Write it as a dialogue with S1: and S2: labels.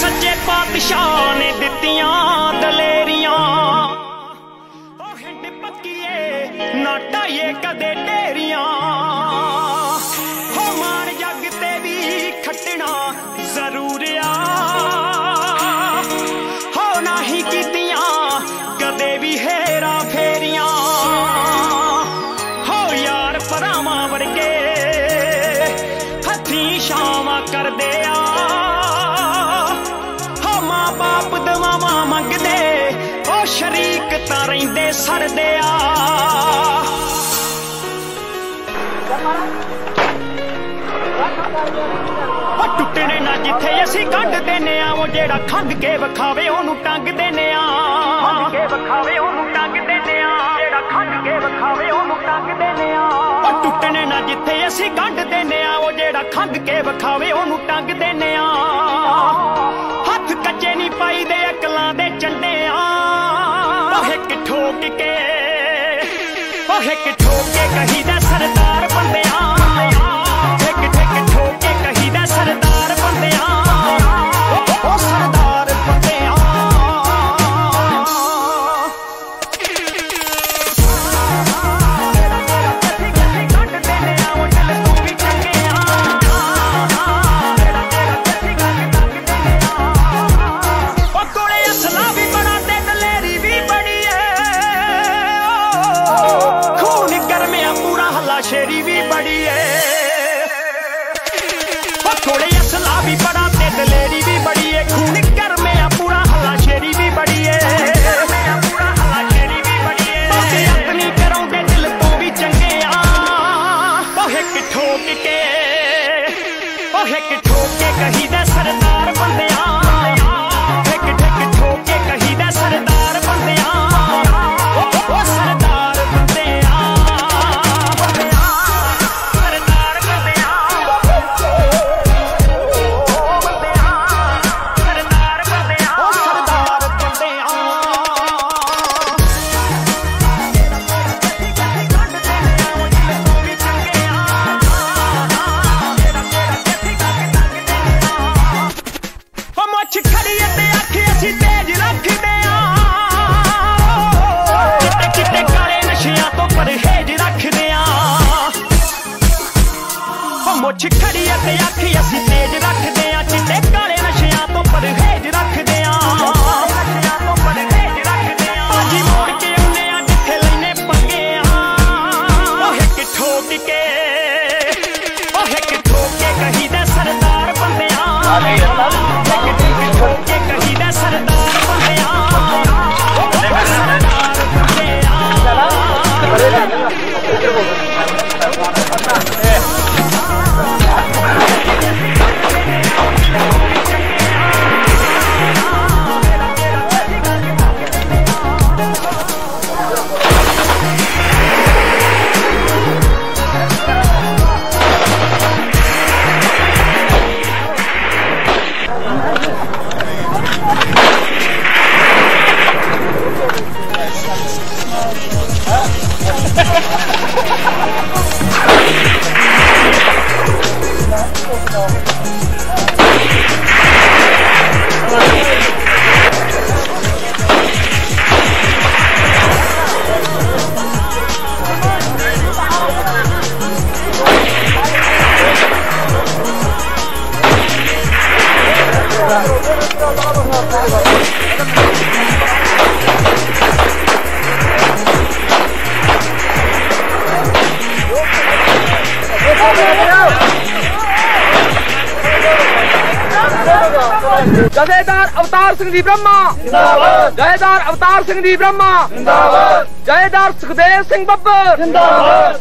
S1: ਸੱਚੇ ਪਾਤਸ਼ਾਹ ਨੇ ਦਿੱਤੀਆਂ ਦਲੇਰੀਆਂ। ਉਹ ਹਿੰਡ ਪੱਕੀਏ, ਨਾ ਢਾਈਏ ਕਦੇ ਢੇਰੀਆਂ। ਹੋ ਮਾਣ ਜੱਗ ਤੇ ਵੀ ਖੱਟਣਾ ਜ਼ਰੂਰ ਆ। ਹੋ ਨਹੀਂ ਕੀਤੀਆਂ, ਕਦੇ ਵੀ ਹੇਰਾ ਫੇਰੀਆਂ। ਹੋ ਯਾਰ ਭਰਾਵਾਂ ਵਰਗੇ, ਹੱਥੀਂ ਛਾਵਾਂ ਕਰਦੇ ਤਾਂ ਰਹਿੰਦੇ ਸੜਦੇ ਆ। ਉਹ ਟੁੱਟਣੇ ਨਾ ਜਿੱਥੇ ਅਸੀਂ ਕੱਢ ਦਿੰਨੇ ਆ, ਉਹ ਜਿਹੜਾ ਖੰਗ ਕੇ ਵਿਖਾਵੇ, ਉਹਨੂੰ ਟੰਗ ਦਿੰਨੇ ਆ। ਖੰਗ ਕੇ ਵਿਖਾਵੇ, ਉਹਨੂੰ ਟੰਗ ਦਿੰਨੇ ਆ। ਜਿਹੜਾ ਖੰਗ ਕੇ ਵਿਖਾਵੇ, ਉਹਨੂੰ ਟੰਗ ਦਿੰਨੇ ਆ। ਉਹ ਟੁੱਟਣੇ ਨਾ ਜਿੱਥੇ ਅਸੀਂ ਕੱਢ ਦਿੰਨੇ ਆ, ਉਹ ਜਿਹੜਾ ਖੰਗ ਕੇ ਵਿਖਾਵੇ, ਉਹਨੂੰ ਟੰਗ ਦਿੰਨੇ ਇੱਕ ਕੇ। ਉਹ ਇੱਕ ਠੋਕ ਕਹੀਦਾ ਸਰਦਾਰ ਬੰਦਿਆਂ। ਹੱਲਾ ਵੀ ਬੜੀ ਏ। ਉਹ ਕੋਲੇ ਅਸਲਾ ਵੀ ਬੜਾ ਤੇ ਦਲੇਰੀ ਵੀ ਬੜੀ ਏ। ਖੂਨ ਮੇਰਾ ਪੂਰਾ ਹਲਾ ਸ਼ੇਰੀ ਵੀ ਬੜੀ ਏ। ਵੀ ਚੰਗੇ ਆ। ਉਹ ਠੋਕ ਕੇ ਉਹ ਕਹੀਦਾ ਸਰਦਾਰ ਬੰਦੇ ਮੁੱਛ ਖੜੀ ਅਤੇ ਅੱਖ ਅਸੀਂ ਤੇਜ਼ ਰੱਖਦੇ ਆ। ਚਿੱਟੇ ਕਾਲੇ ਨਸ਼ਿਆਂ ਤੋਂ ਪਰਹੇਜ਼ ਰੱਖਦੇ ਆ। ਬਾਜੀ ਮੋੜ ਕੇ ਆਉਂਦੇ ਆ ਜਿੱਥੇ ਲੈਨੇ ਪੰਗੇ ਆ। ਉਹ ਇੱਕ ਠੋਕ ਕੇ, ਉਹ ਇੱਕ ਠੋਕ ਕੇ ਕਹੀਦਾ ਸਰਦਾਰ ਬੰਦਿਆਂ।
S2: ਜਥੇਦਾਰ ਅਵਤਾਰ ਸਿੰਘ ਦੀ ਬ੍ਰਹਮਾ। ਜਿੰਦਾਬਾਦ। ਜਥੇਦਾਰ ਅਵਤਾਰ ਸਿੰਘ ਦੀ ਬ੍ਰਹਮਾ। ਜਿੰਦਾਬਾਦ। ਜਥੇਦਾਰ ਸੁਖਦੇਵ ਸਿੰਘ ਬੱਬਰ। ਜਿੰਦਾਬਾਦ।